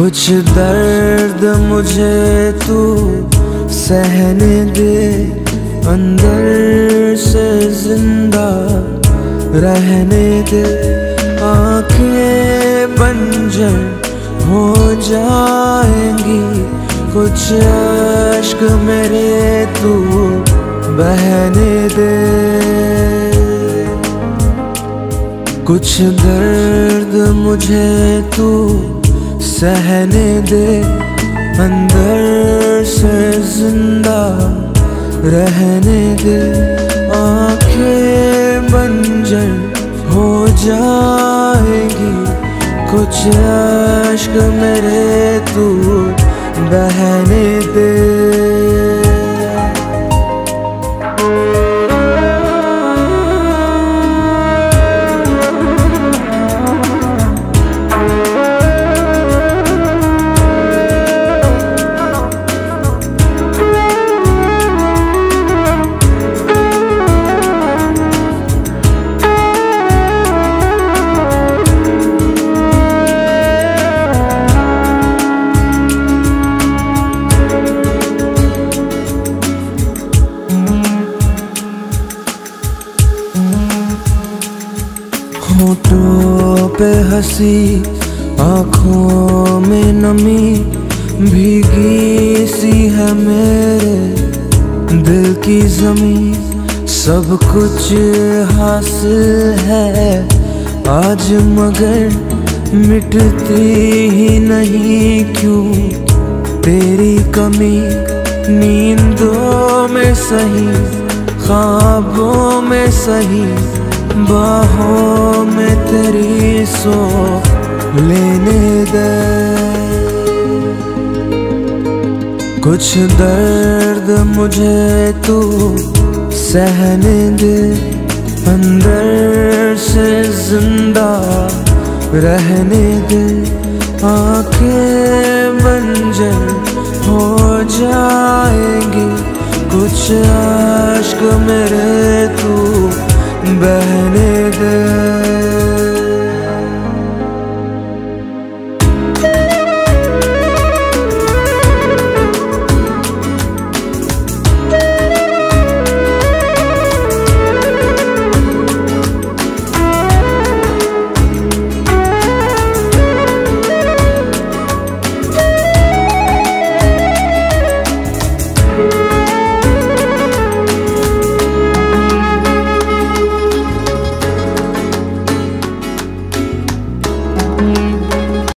कुछ दर्द मुझे तू सहने दे, अंदर से ज़िंदा रहने दे। आँखें बंजर हो जाएँगी कुछ अश्क मेरे तू बहने दे। कुछ दर्द मुझे तू सहने दे, अंदर से ज़िंदा रहने दे। आँखें बंजर हो जाएगी, कुछ अश्क मेरे तू बहने पे हँसी, आँखों में नमी, भीगी सी है मेरे दिल की जमी। सब कुछ हासिल है आज, मगर मिटती ही नहीं क्यों? तेरी कमी नींदों में सही, ख्वाबों में सही बाहों में तेरी सो लेने दे। कुछ दर्द मुझे तू सहने दे। अंदर से ज़िंदा रहने दे। आँखें बंजर हो जाएँगी। कुछ अश्क मेरे तू बहने दे